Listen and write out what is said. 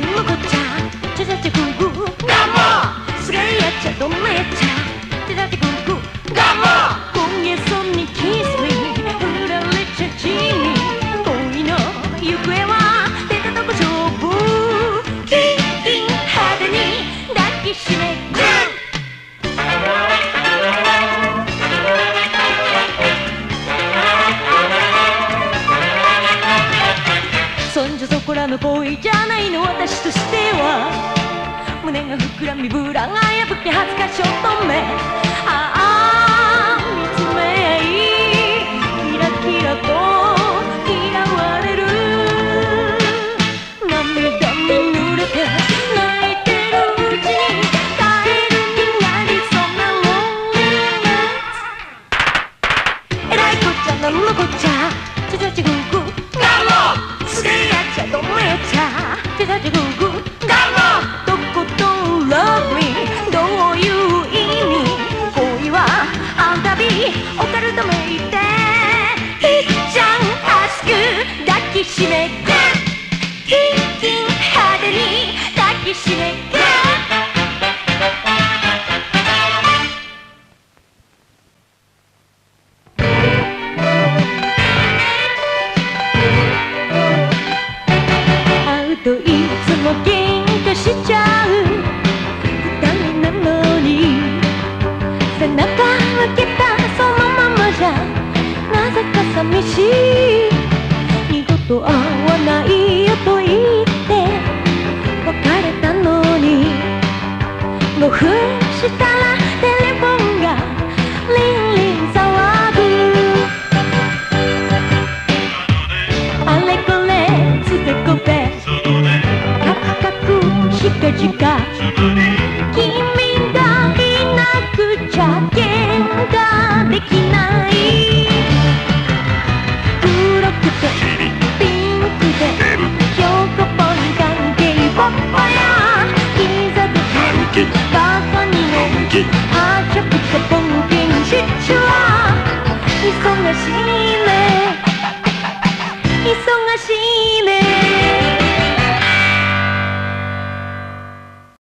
무고차 저자체 구구. 나무 스레야차 도매차 からのボーイじゃないの私としては。胸が膨らみブラが破け恥ずかしい乙女ああ見つめ合いキラキラと嫌われる。涙に濡れて泣いてるうちにカエルになりそうなロンリーナイツえらいこっちゃなんのこっちゃ。ちゃちゃちゃぐーぐーすげえやっちゃどもといつも喧嘩しちゃう二人なのに背中向けたそのままじゃなぜか寂しい二度と会わないよと言って別れたのに5分したけのんけあちょくちょぽんけんちっちは忙しいね。忙しい